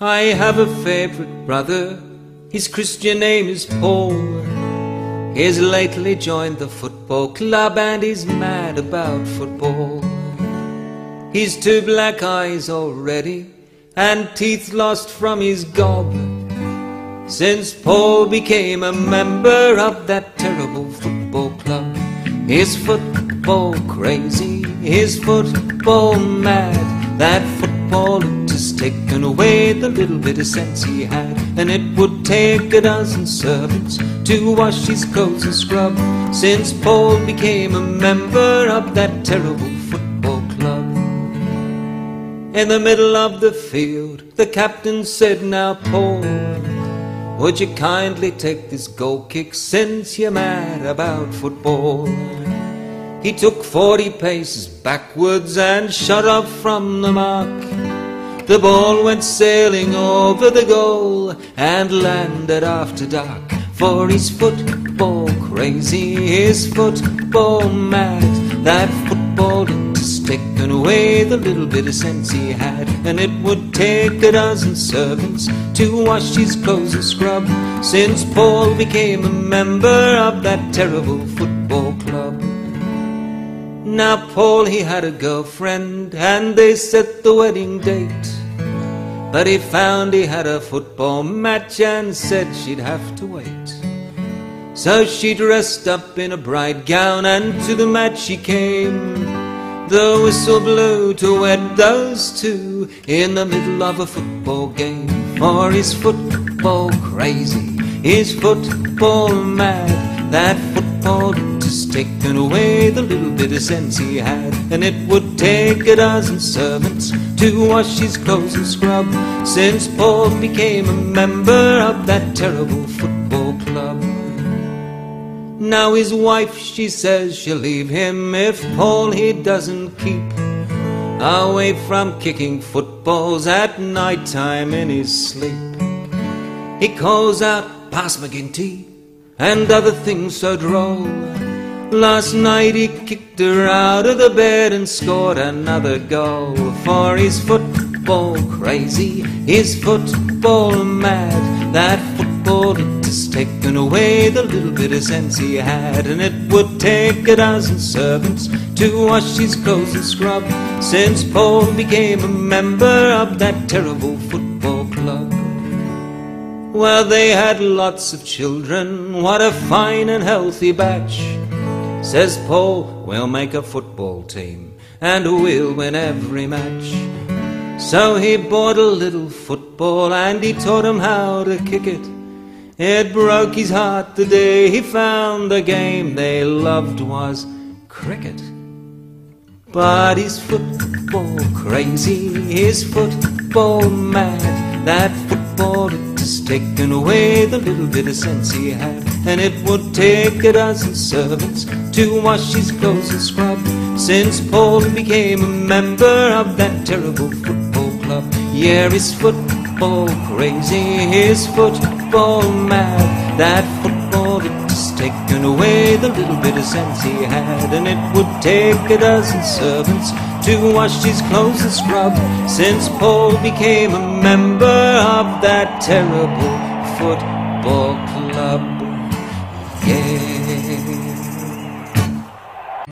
I have a favorite brother, his Christian name is Paul. He's lately joined the football club and he's mad about football. He's two black eyes already and teeth lost from his gob. Since Paul became a member of that terrible football club, he's football crazy, he's football mad. That football just taken away the little bit of sense he had, and it would take a dozen servants to wash his clothes and scrub. Since Paul became a member of that terrible football club. In the middle of the field, the captain said, Now, Paul. Would you kindly take this goal kick since you're mad about football? He took forty paces backwards and shot off from the mark. The ball went sailing over the goal and landed after dark. For he's football crazy, he's football mad. That football had stick and away the little bit of sense he had. And it would take a dozen servants to wash his clothes and scrub. Since Paul became a member of that terrible football club. Now Paul he had a girlfriend and they set the wedding date. But he found he had a football match and said she'd have to wait. So she dressed up in a bright gown and to the match she came. The whistle blew to wed those two in the middle of a football game. For he's football crazy, he's football mad. That football just taken away the little bit of sense he had. And it would take a dozen servants to wash his clothes and scrub. Since Paul became a member of that terrible football club. Now his wife, she says she'll leave him if Paul he doesn't keep away from kicking footballs at night time in his sleep. He calls out, Pass McGinty, and other things so droll. Last night he kicked her out of the bed and scored another goal. For he's football crazy, he's football mad. That football had just taken away the little bit of sense he had. And it would take a dozen servants to wash his clothes and scrub. Since Paul became a member of that terrible football club. Well, they had lots of children, what a fine and healthy batch. Says Paul, we'll make a football team and we'll win every match. So he bought a little football and he taught him how to kick it. It broke his heart the day he found the game they loved was cricket. But he's football crazy, he's football mad. That football just taken away the little bit of sense he had. And it would take a dozen servants to wash his clothes and scrub. Since Paul became a member of that terrible football club. Yeah, he's football crazy, he's football mad. That football had just taken away the little bit of sense he had. And it would take a dozen servants to wash his clothes and scrub. Since Paul became a member of that terrible football club again.